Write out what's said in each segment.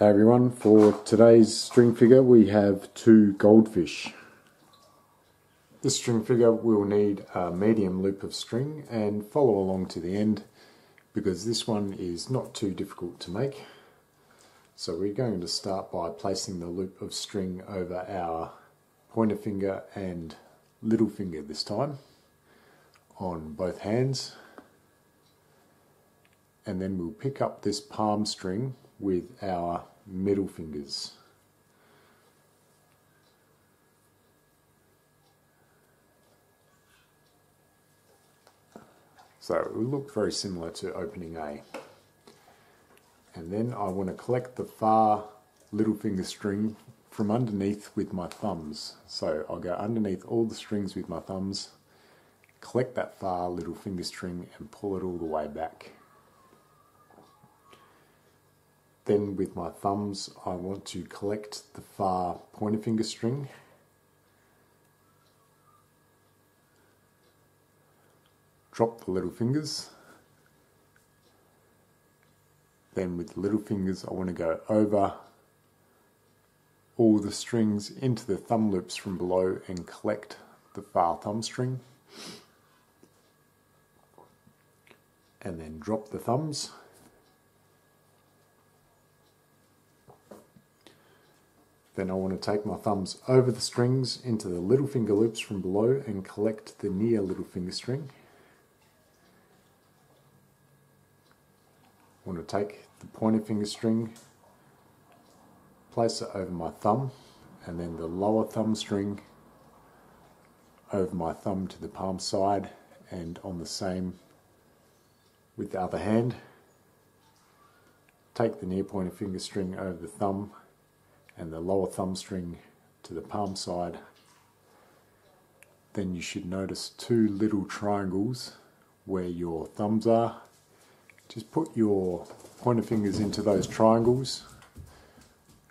Hey everyone, for today's string figure we have two goldfish. This string figure will need a medium loop of string and follow along to the end because this one is not too difficult to make. So we're going to start by placing the loop of string over our pointer finger and little finger this time on both hands and then we'll pick up this palm string with our middle fingers. So it will look very similar to opening A. And then I want to collect the far little finger string from underneath with my thumbs. So I'll go underneath all the strings with my thumbs, collect that far little finger string and pull it all the way back. Then with my thumbs I want to collect the far pointer finger string. Drop the little fingers. Then with the little fingers I want to go over all the strings into the thumb loops from below and collect the far thumb string. And then drop the thumbs Then I want to take my thumbs over the strings into the little finger loops from below and collect the near little finger string. I want to take the pointer finger string, place it over my thumb, and then the lower thumb string over my thumb to the palm side and on the same with the other hand. Take the near pointer finger string over the thumb and the lower thumb string to the palm side, then you should notice two little triangles where your thumbs are. Just put your pointer fingers into those triangles.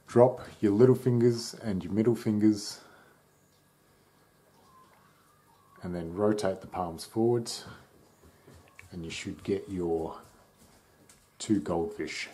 Drop your little fingers and your middle fingers and then rotate the palms forwards and you should get your two goldfish.